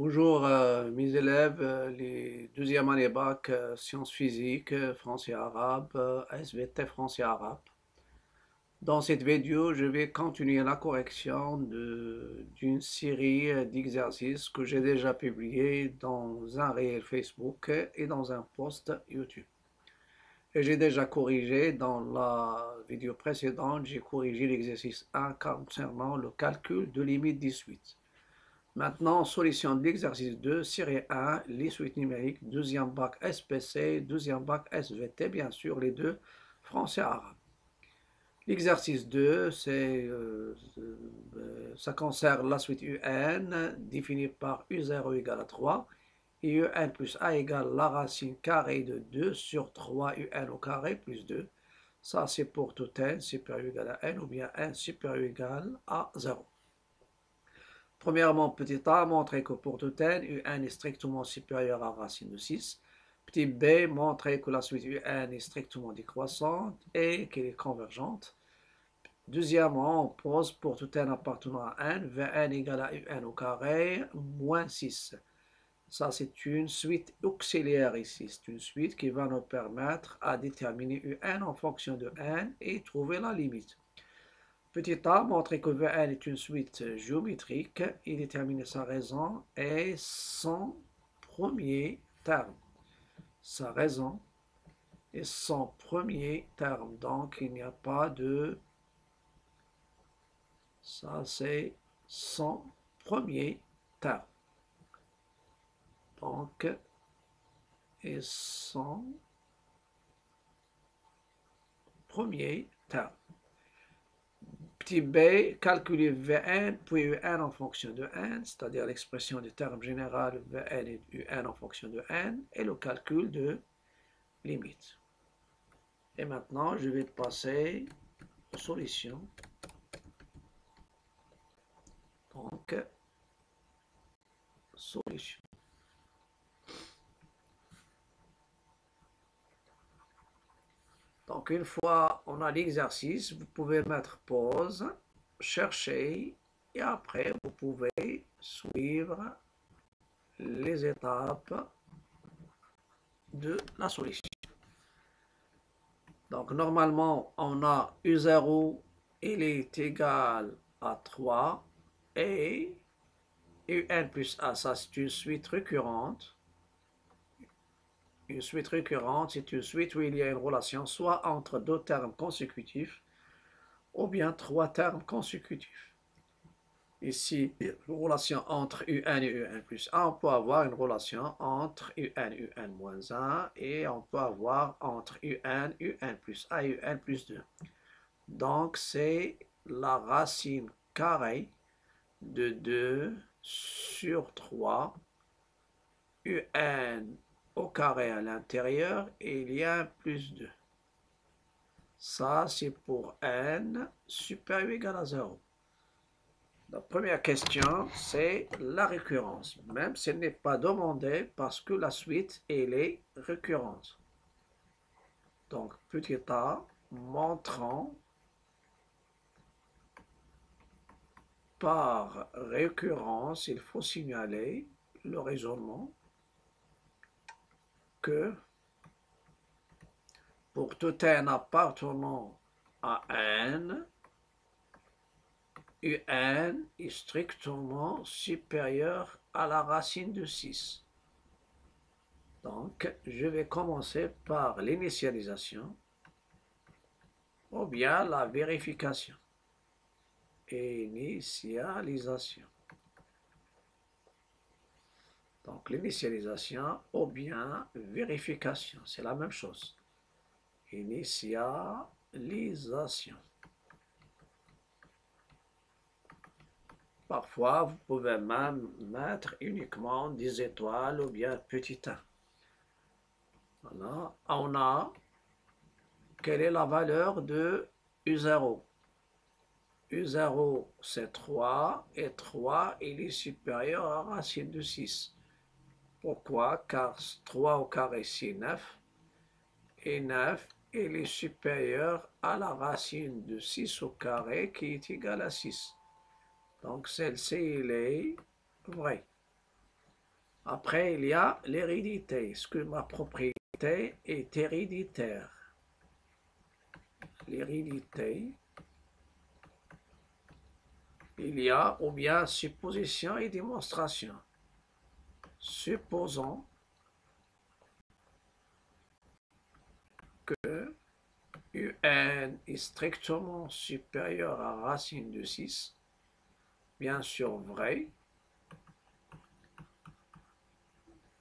Bonjour euh, mes élèves, euh, les deuxième année bac euh, sciences physiques, français arabe, SVT français arabe. Dans cette vidéo, je vais continuer la correction d'une série d'exercices que j'ai déjà publié dans un réel Facebook et dans un post YouTube. Et j'ai déjà corrigé dans la vidéo précédente, j'ai corrigé l'exercice 1 concernant le calcul de limite 18. Maintenant, solution de l'exercice 2, série 1, les suites numériques, deuxième bac SPC, deuxième bac SVT, bien sûr, les deux français-arabe. L'exercice 2, c'est, euh, euh, ça concerne la suite UN, définie par U0 égale à 3, et UN plus A égale la racine carrée de 2 sur 3 UN au carré plus 2. Ça, c'est pour tout n supérieur ou égal à n, ou bien n supérieur ou égal à 0. Premièrement, petit a, montrer que pour tout n, un est strictement supérieur à racine de 6. Petit b, montrer que la suite un est strictement décroissante et qu'elle est convergente. Deuxièmement, on pose pour tout n appartenant à n, Vn égale à un au carré, moins 6. Ça, c'est une suite auxiliaire ici. C'est une suite qui va nous permettre à déterminer un en fonction de n et trouver la limite. Petit a, montrer que Vn est une suite géométrique et déterminer sa raison et son premier terme. Sa raison et son premier terme. Donc, il n'y a pas de... Ça, c'est son premier terme. Donc, et son premier terme. Petit b, calculer Vn puis Un en fonction de n, c'est-à-dire l'expression du terme général Vn et Un en fonction de n, et le calcul de limite. Et maintenant, je vais passer aux solutions. Donc, solution. Donc, une fois on a l'exercice, vous pouvez mettre pause, chercher, et après, vous pouvez suivre les étapes de la solution. Donc, normalement, on a U0, il est égal à 3, et UN plus A, ça c'est une suite récurrente. Une suite récurrente, c'est une suite où il y a une relation soit entre deux termes consécutifs ou bien trois termes consécutifs. Ici, une relation entre UN et UN plus 1, on peut avoir une relation entre UN et UN moins 1 et on peut avoir entre UN, UN plus A et UN plus 2. Donc, c'est la racine carrée de 2 sur 3 UN au carré à l'intérieur et il y a un plus 2. Ça, c'est pour n supérieur ou égal à 0. La première question, c'est la récurrence, même si elle n'est pas demandée parce que la suite, elle est récurrente. Donc, petit a, montrant par récurrence, il faut signaler le raisonnement que pour tout n appartenant à n, un est strictement supérieur à la racine de 6. Donc, je vais commencer par l'initialisation ou bien la vérification. Initialisation. Donc l'initialisation ou bien vérification, c'est la même chose. Initialisation. Parfois, vous pouvez même mettre uniquement des étoiles ou bien petit 1. Voilà. On a quelle est la valeur de U0 U0 c'est 3 et 3 il est supérieur à racine de 6. Pourquoi? Car 3 au carré c'est 9 et 9 il est supérieur à la racine de 6 au carré qui est égale à 6. Donc celle-ci, elle est vraie. Après, il y a l'hérédité. Est-ce que ma propriété est héréditaire? L'hérédité. Il y a ou bien supposition et démonstration. Supposons que un est strictement supérieur à racine de 6, bien sûr vrai,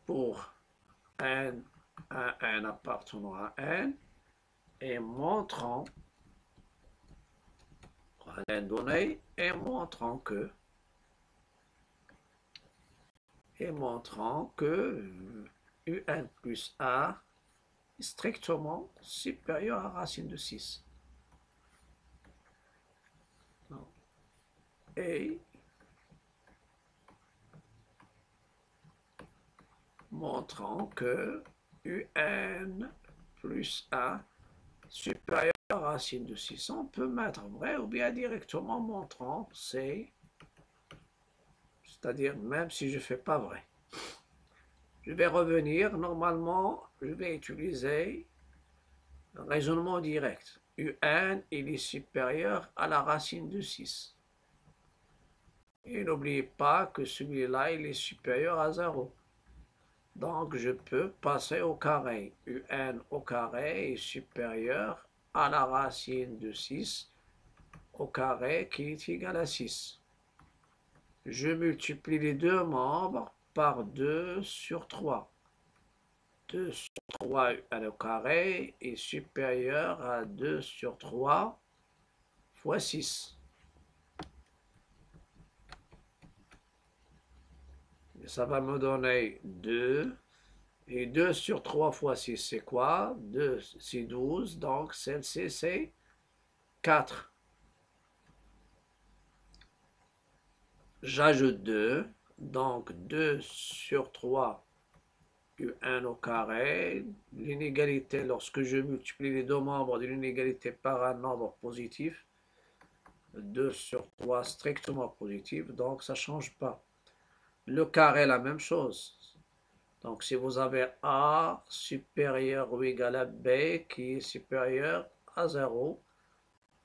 pour n, un n appartenant à n, et montrant, et montrant que, et montrant que un plus a strictement supérieur à racine de 6. Et montrant que un plus a supérieur à racine de 6. On peut mettre vrai ou bien directement montrant c'est, c'est-à-dire même si je ne fais pas vrai. Je vais revenir, normalement, je vais utiliser un raisonnement direct. UN, il est supérieur à la racine de 6. Et n'oubliez pas que celui-là, il est supérieur à 0. Donc, je peux passer au carré. UN au carré est supérieur à la racine de 6 au carré qui est égal à 6. Je multiplie les deux membres par 2 sur 3. 2 sur 3 au carré est supérieur à 2 sur 3 fois 6. ça va me donner 2. Et 2 sur 3 fois 6, c'est quoi? 2, c'est 12. Donc, celle-ci, c'est 4. J'ajoute 2. Donc 2 sur 3 U1 au carré. L'inégalité, lorsque je multiplie les deux membres de l'inégalité par un nombre positif, 2 sur 3 strictement positif, donc ça ne change pas. Le carré, la même chose. Donc si vous avez A supérieur ou égal à B qui est supérieur à 0,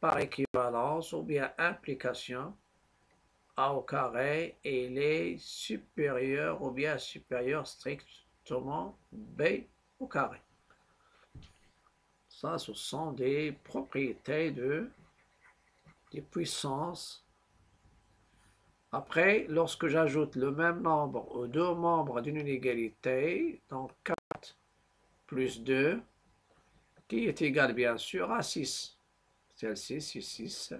par équivalence ou bien implication, a au carré et il est supérieur ou bien supérieur strictement B au carré. Ça, ce sont des propriétés de, des puissances. Après, lorsque j'ajoute le même nombre aux deux membres d'une inégalité, donc 4 plus 2, qui est égal bien sûr à 6. Celle-ci, c'est 6.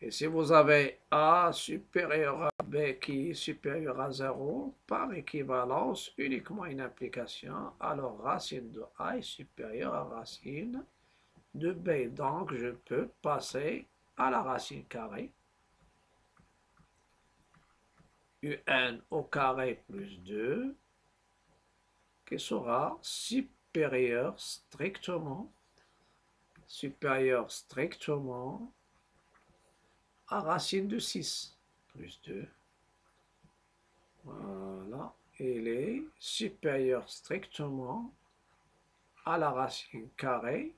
Et si vous avez A supérieur à B qui est supérieur à 0, par équivalence, uniquement une implication, alors racine de A est supérieure à racine de B. Donc, je peux passer à la racine carrée. UN au carré plus 2, qui sera supérieur strictement, supérieur strictement racine de 6 plus 2. Voilà. Il est supérieur strictement à la racine carrée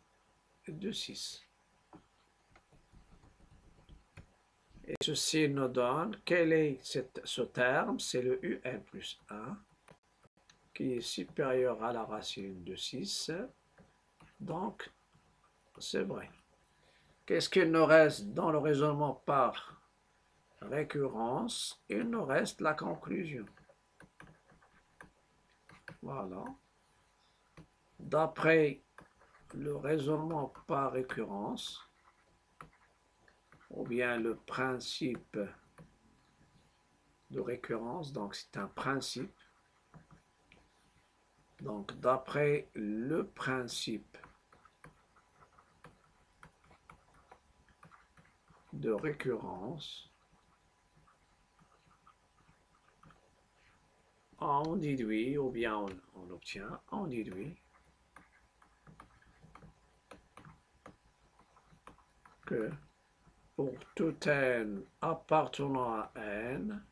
de 6. Et ceci nous donne quel est ce terme, c'est le un plus 1 qui est supérieur à la racine de 6. Donc, c'est vrai. Qu'est-ce qu'il nous reste dans le raisonnement par récurrence? Il nous reste la conclusion. Voilà. D'après le raisonnement par récurrence, ou bien le principe de récurrence, donc c'est un principe. Donc d'après le principe de récurrence, on déduit, ou bien on, obtient, on déduit que pour tout n appartenant à n,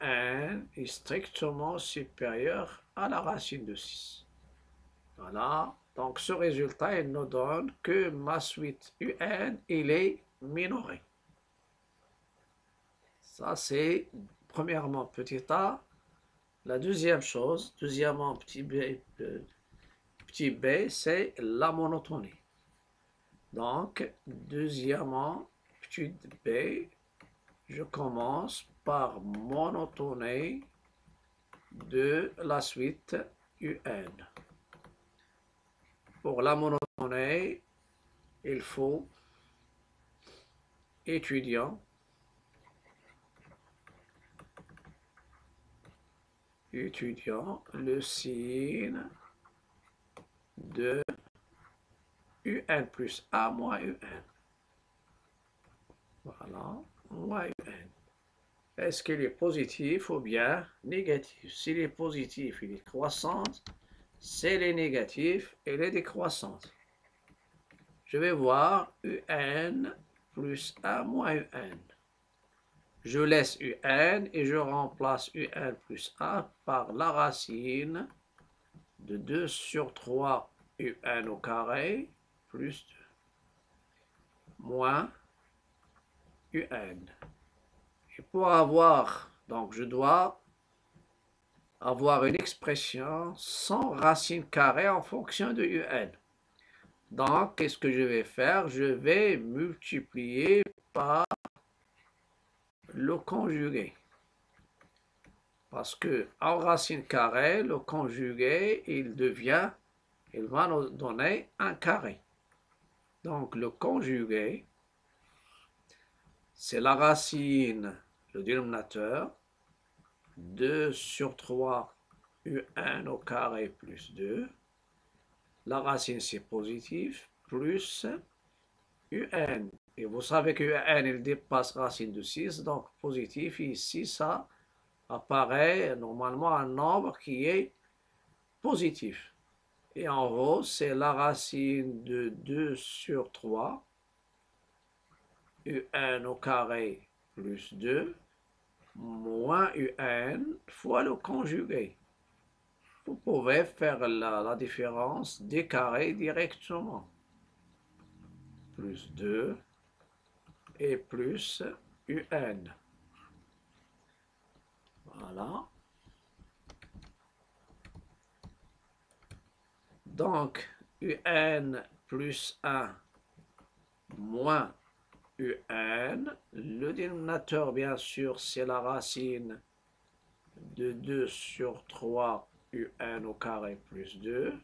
un est strictement supérieur à la racine de 6. Voilà, donc ce résultat il nous donne que ma suite un il est minoré. Ça c'est premièrement petit a. La deuxième chose, deuxièmement petit b, euh, petit b c'est la monotonie. Donc, deuxièmement, petit b, je commence par monotonie de la suite UN. Pour la monotonie, il faut étudiant, étudiant le signe de UN plus A moins UN. Voilà, moins UN. Est-ce qu'il est positif ou bien négatif? S'il est positif, il est croissante. S'il est négatif, il est décroissante. Je vais voir UN plus A moins UN. Je laisse UN et je remplace UN plus A par la racine de 2 sur 3 UN au carré plus 2 moins UN. Et pour avoir, donc je dois avoir une expression sans racine carrée en fonction de UN. Donc, qu'est-ce que je vais faire? Je vais multiplier par le conjugué. Parce que en racine carrée, le conjugué, il devient, il va nous donner un carré. Donc, le conjugué, c'est la racine le dénominateur, 2 sur 3 U1 au carré plus 2. La racine, c'est positif, plus UN. Et vous savez que UN, il dépasse racine de 6, donc positif. Ici, ça apparaît normalement un nombre qui est positif. Et en haut, c'est la racine de 2 sur 3, UN au carré plus 2 moins UN fois le conjugué. Vous pouvez faire la, différence des carrés directement. Plus 2 et plus UN. Voilà. Donc, UN plus 1 moins UN. Le dénominateur, bien sûr, c'est la racine de 2 sur 3 UN au carré plus 2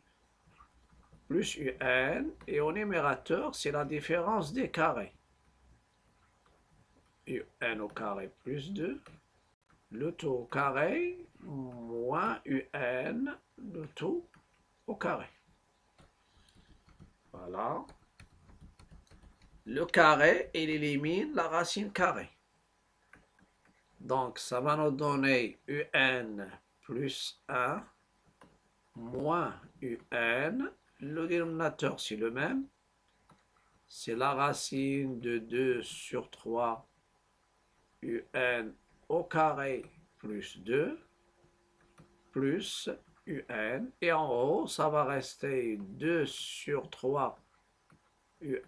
plus UN. Et au numérateur, c'est la différence des carrés. UN au carré plus 2. Le tout au carré moins UN, le tout au carré. Voilà le carré, il élimine la racine carrée. Donc, ça va nous donner un plus 1 moins un. Le dénominateur, c'est le même. C'est la racine de 2 sur 3 un au carré plus 2 plus un. Et en haut, ça va rester 2 sur 3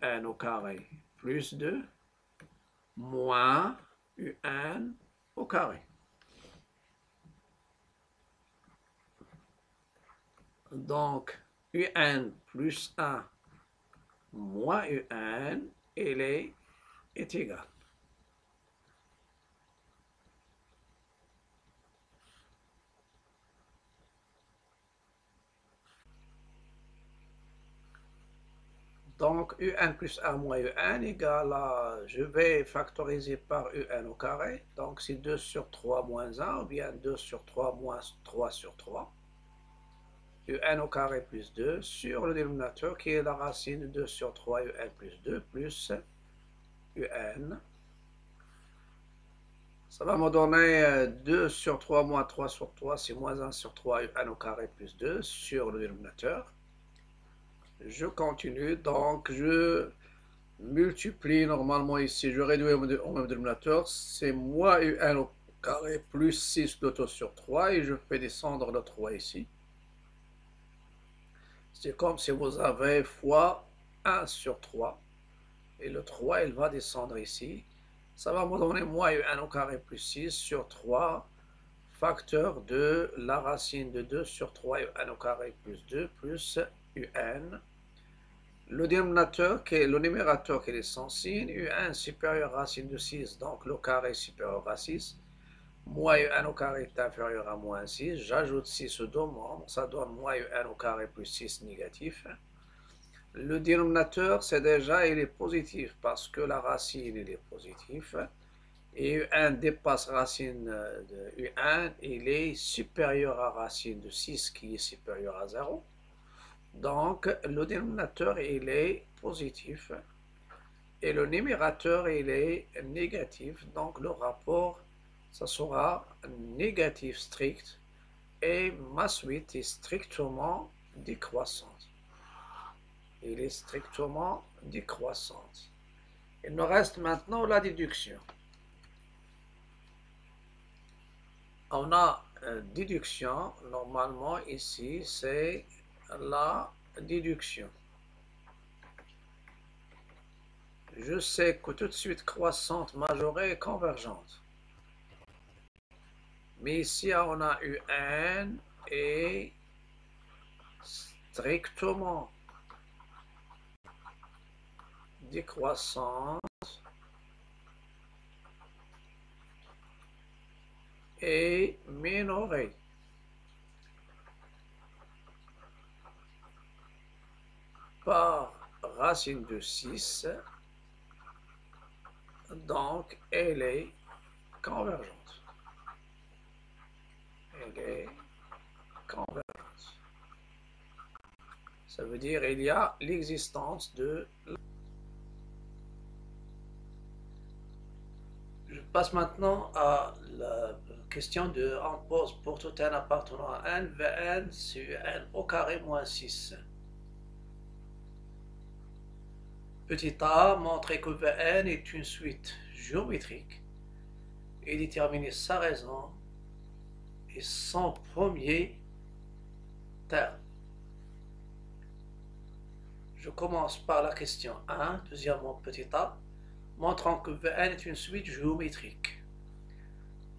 un au carré plus 2 moins un au carré. Donc, un plus 1 moins un, est, est égal. Donc, UN plus 1 moins UN égale à, je vais factoriser par UN au carré. Donc, c'est 2 sur 3 moins 1, ou bien 2 sur 3 moins 3 sur 3. UN au carré plus 2 sur le dénominateur qui est la racine de 2 sur 3 UN plus 2 plus UN. Ça va me donner 2 euh, sur 3 moins 3 sur 3, c'est moins 1 sur 3 UN au carré plus 2 sur le dénominateur je continue, donc je multiplie normalement ici, je réduis au même dénominateur, c'est moins un au carré plus 6 de 2 sur 3 et je fais descendre le 3 ici. C'est comme si vous avez fois 1 sur 3 et le 3 il va descendre ici. Ça va me donner moins un au carré plus 6 sur 3 facteur de la racine de 2 sur 3 un au carré plus 2 plus un. Le dénominateur qui est le numérateur qui est sans signe, un supérieur à racine de 6, donc le carré supérieur à 6. Moins un au carré est inférieur à moins 6. J'ajoute 6 au membres, ça donne moins un au carré plus 6 négatif. Le dénominateur, c'est déjà, il est positif parce que la racine, il est positif et U1 dépasse racine de U1, il est supérieur à racine de 6 qui est supérieur à 0. Donc le dénominateur il est positif et le numérateur il est négatif. Donc le rapport ça sera négatif strict et ma suite est strictement décroissante. Il est strictement décroissante. Il nous reste maintenant la déduction. on a euh, déduction, normalement ici, c'est la déduction. Je sais que tout de suite croissante, majorée et convergente. Mais ici, on a eu n et strictement décroissante et minoré. par racine de 6, donc elle est convergente. Ça veut dire il y a l'existence de Je passe maintenant à la question de on pose pour tout un appartenant à n, Vn sur n au carré moins 6. Petit a, montrer que Vn est une suite géométrique et déterminer sa raison et son premier terme. Je commence par la question 1, deuxièmement petit a, montrant que Vn est une suite géométrique.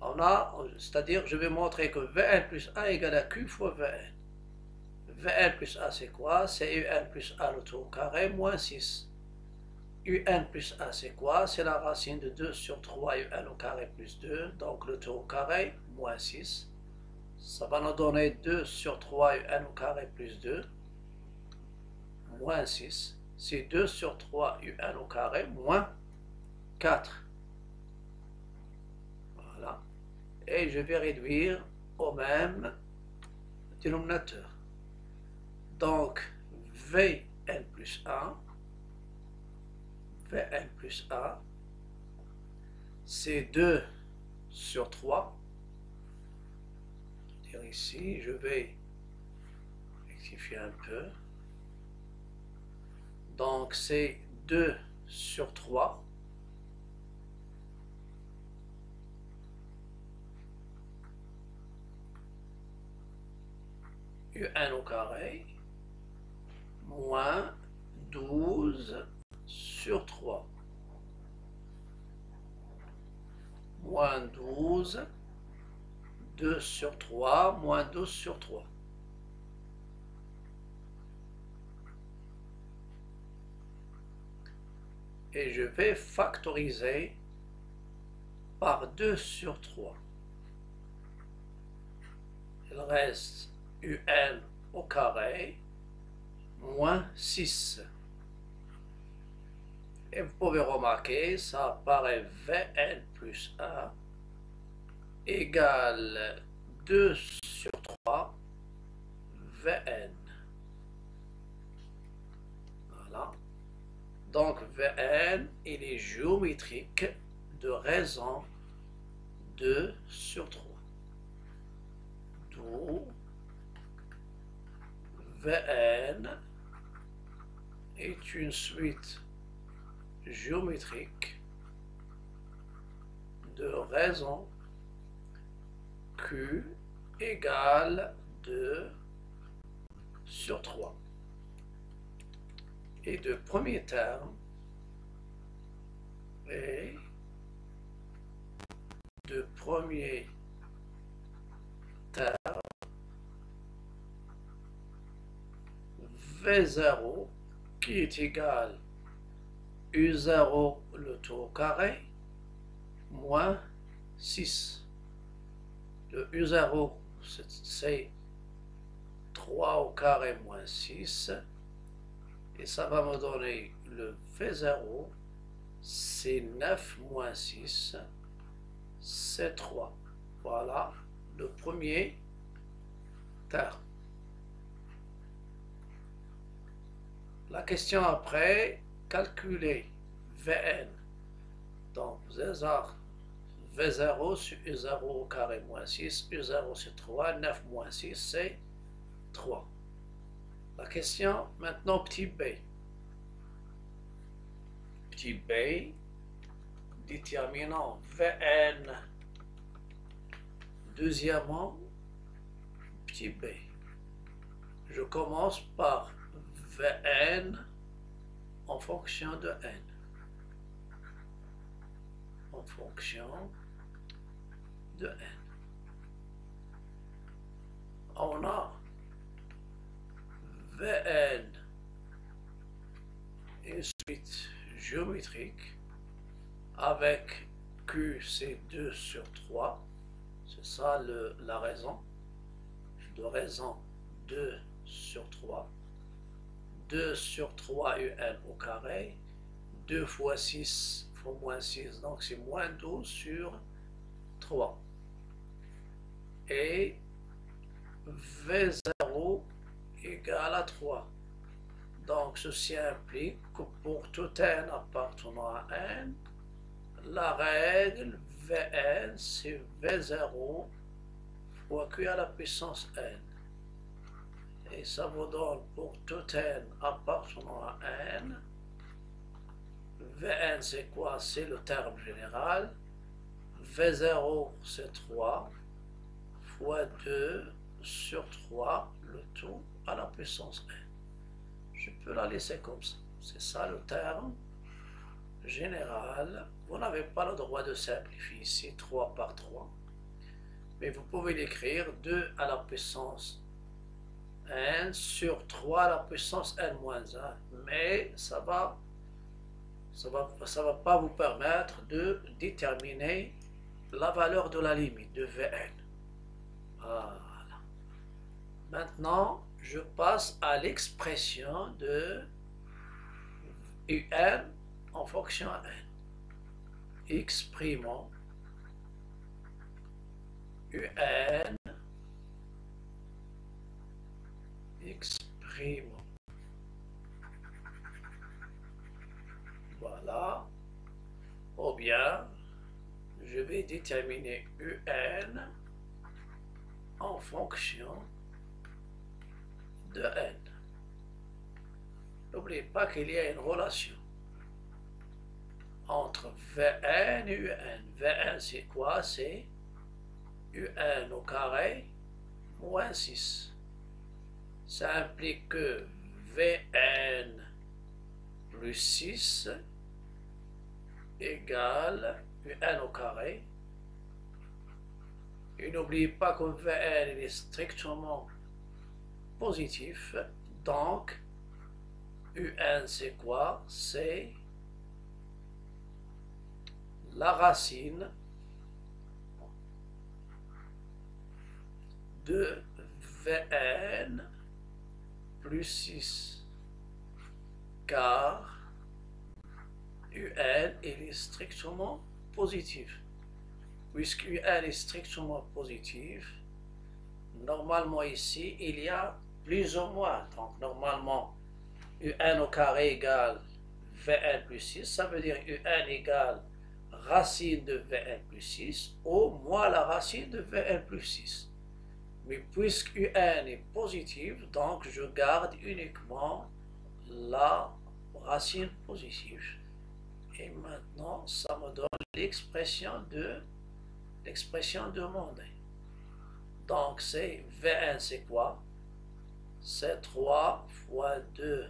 On a, c'est-à-dire, je vais montrer que Vn plus A égale à Q fois Vn. Vn plus A, c'est quoi? C'est Un plus A le tout au carré moins 6. Un plus A, c'est quoi? C'est la racine de 2 sur 3 Un au carré plus 2, donc le tout au carré moins 6. Ça va nous donner 2 sur 3 Un au carré plus 2, moins 6. C'est 2 sur 3 Un au carré moins 4. Voilà. Et je vais réduire au même dénominateur. Donc, Vn plus 1, Vn plus 1, c'est 2 sur 3. Dire ici, je vais rectifier un peu. Donc, c'est 2 sur 3. un au carré moins 12 sur 3 moins 12 2 sur 3 moins 12 sur 3 et je vais factoriser par 2 sur 3 il reste un au carré moins 6. Et vous pouvez remarquer, ça apparaît Vn plus 1 égale 2 sur 3 Vn. Voilà. Donc Vn, il est géométrique de raison 2 sur 3. D'où Vn est une suite géométrique de raisons Q égale 2 sur 3. Et de premier terme et de premier terme V0 qui est égal U0 le au carré moins 6. Le U0 c'est 3 au carré moins 6 et ça va me donner le V0 c'est 9 moins 6 c'est 3 voilà le premier terme. La question après calculer Vn donc V0 sur U0 au carré moins 6 U0 sur 3 9 moins 6 c'est 3 la question maintenant petit b. Petit b, déterminant Vn. Deuxièmement, petit b. Je commence par Vn en fonction de n. En fonction On a Vn une suite géométrique avec Q c'est 2 sur 3 c'est ça la raison. De raison 2 sur 3 2 sur 3 un au carré. 2 fois 6 fois moins 6 donc c'est moins 12 sur 3 et V0 égale à 3. Donc ceci implique que pour tout n appartenant à n, la règle Vn c'est V0 fois Q à la puissance n. Et ça vous donne pour tout n appartenant à n, Vn c'est quoi? C'est le terme général. V0 c'est 3 fois 2 sur 3 le tout à la puissance n. Je peux la laisser comme ça. C'est ça le terme général. Vous n'avez pas le droit de simplifier ici 3 par 3. Mais vous pouvez l'écrire 2 à la puissance n sur 3 à la puissance n moins 1. Mais ça va va pas vous permettre de déterminer la valeur de la limite de Vn. Voilà. Maintenant, je passe à l'expression de un en fonction n. Exprimons un exprimons voilà ou bien je vais déterminer un en fonction de n. N'oubliez pas qu'il y a une relation entre Vn et Un. Vn c'est quoi? C'est Un au carré moins 6. Ça implique que Vn plus 6 égale Un au carré. Et n'oubliez pas que Vn est strictement positif. Donc, UN c'est quoi? C'est la racine de Vn plus 6 car UN est strictement positif. Puisque UN est strictement positif, normalement ici, il y a plus ou moins. Donc normalement, UN au carré égale Vn plus 6, ça veut dire UN égale racine de Vn plus 6 au moins la racine de Vn plus 6. Mais puisque UN est positive, donc je garde uniquement la racine positive. Et maintenant, ça me donne l'expression de l'expression demandée. Donc c'est Vn c'est quoi? C'est 3 fois 2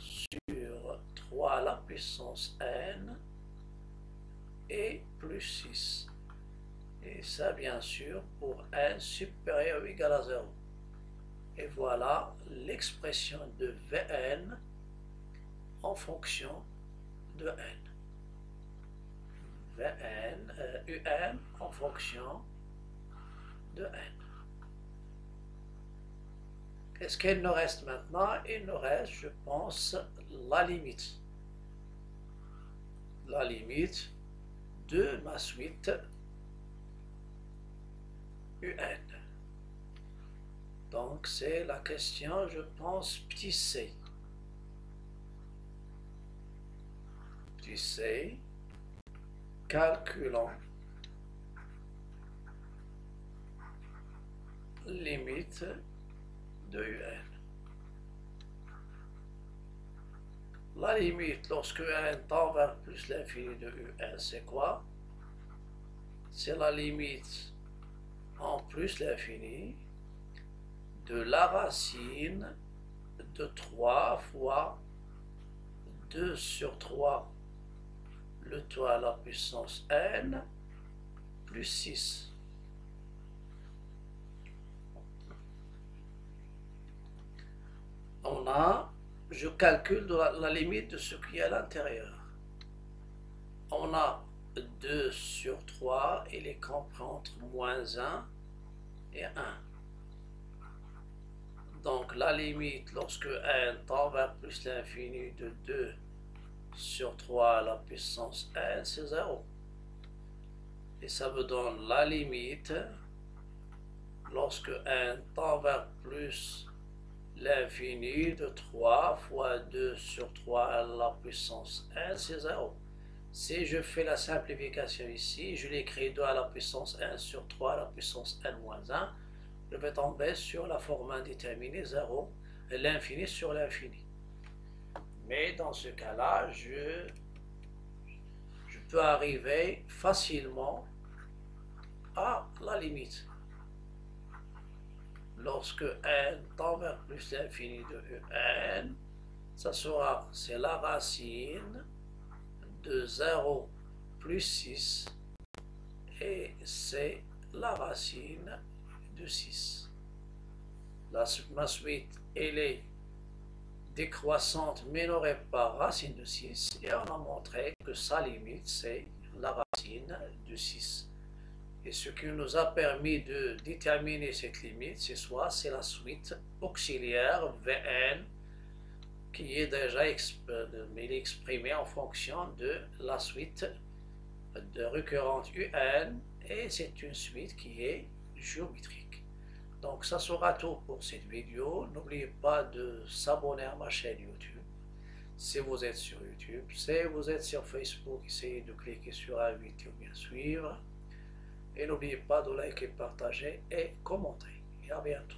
sur 3 à la puissance n et plus 6. Et ça bien sûr pour n supérieur ou égal à 0. Et voilà l'expression de Vn en fonction de n. Vn, euh, Un en fonction de n. Qu'est-ce qu'il nous reste maintenant? Il nous reste, je pense, la limite. La limite de ma suite UN. Donc c'est la question, je pense, petit c. Petit c, calculons limite de UN. La limite lorsque n tend vers plus l'infini de UN, c'est quoi? C'est la limite en plus l'infini de la racine de 3 fois 2 sur 3 le toit à la puissance n plus 6. On a, je calcule la, limite de ce qui est à l'intérieur. On a 2 sur 3 et les comprend entre moins 1 et 1. Donc la limite lorsque n tend vers plus l'infini de 2 sur 3 à la puissance n, c'est 0. Et ça me donne la limite lorsque n tend vers plus l'infini de 3 fois 2 sur 3 à la puissance n, c'est 0. Si je fais la simplification ici, je l'écris 2 à la puissance 1 sur 3 à la puissance n moins 1, je vais tomber sur la forme indéterminée 0 et l'infini sur l'infini. Mais dans ce cas-là, je, peux arriver facilement à la limite. Lorsque n tend vers plus l'infini de n, ça sera, c'est la racine de 0 plus 6 et c'est la racine de 6. La, ma suite, elle est décroissante mais n'aurait pas racine de 6 et on a montré que sa limite c'est la racine de 6. Et ce qui nous a permis de déterminer cette limite, c'est soit c'est la suite auxiliaire Vn qui est déjà exprimé en fonction de la suite de récurrente UN et c'est une suite qui est géométrique. Donc ça sera tout pour cette vidéo. N'oubliez pas de s'abonner à ma chaîne YouTube. Si vous êtes sur YouTube, si vous êtes sur Facebook, essayez de cliquer sur inviter ou bien suivre. Et n'oubliez pas de liker, partager et commenter. À bientôt.